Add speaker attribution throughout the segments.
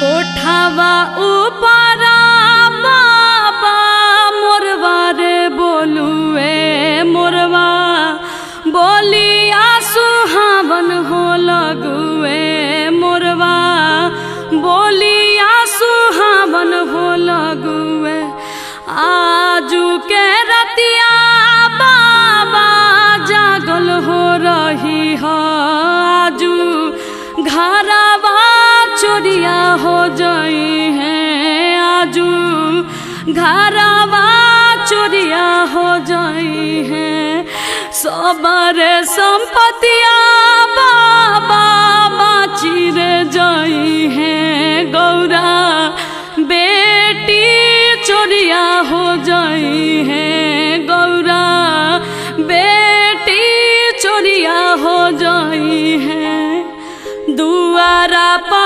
Speaker 1: कोठावा ऊपरा बाबा मोरवा रे बोलुए मोरवा। बोलिया सुहावन हो लगुए मोरवा। बोलिया सुहावन हो लगुए। आजू के रतिया बाबा, जागल हो रही है आजू। घरवा चोरिया हो जाई है आजू। घरवा चोरिया हो जाई है। सबर संपतिया बाबा बाची रे जाई है। गौरा बेटी चोरिया हो जाई है। गौरा बेटी चोरिया हो जाई है। दुआरा पाए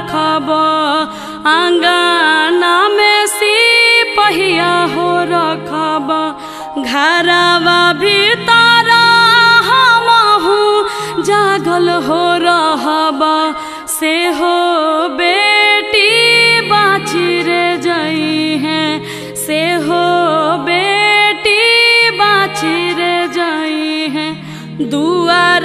Speaker 1: रखब। आंगना में सिपहिया हो रखब। घरवा भीतर हमहू जागल हो रहब। से हो बेटी बाची रे जई है। से हो बेटी बाची रे जई है। चौकी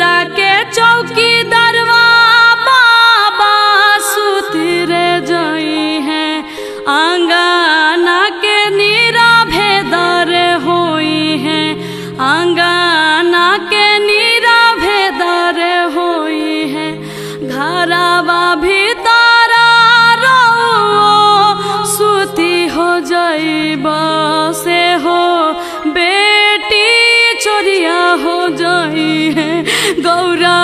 Speaker 1: 够了。